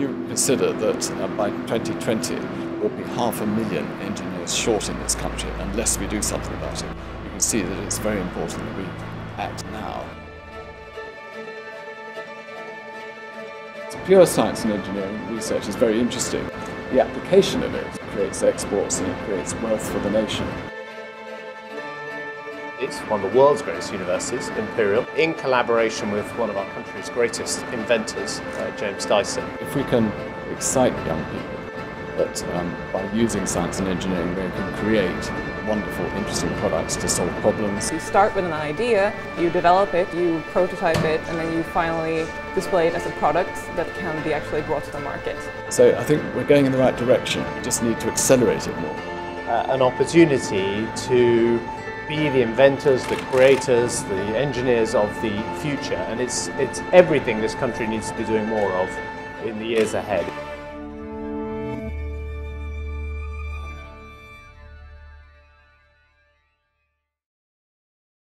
you consider that uh, by 2020 we'll be half a million engineers short in this country unless we do something about it, you can see that it's very important that we act now. Pure science and engineering research is very interesting. The application of it creates exports and it creates wealth for the nation. It's one of the world's greatest universities, Imperial, in collaboration with one of our country's greatest inventors, uh, James Dyson. If we can excite young people that um, by using science and engineering we can create wonderful, interesting products to solve problems. You start with an idea, you develop it, you prototype it, and then you finally display it as a product that can be actually brought to the market. So I think we're going in the right direction. We just need to accelerate it more. Uh, an opportunity to be the inventors, the creators, the engineers of the future, and it's, it's everything this country needs to be doing more of in the years ahead.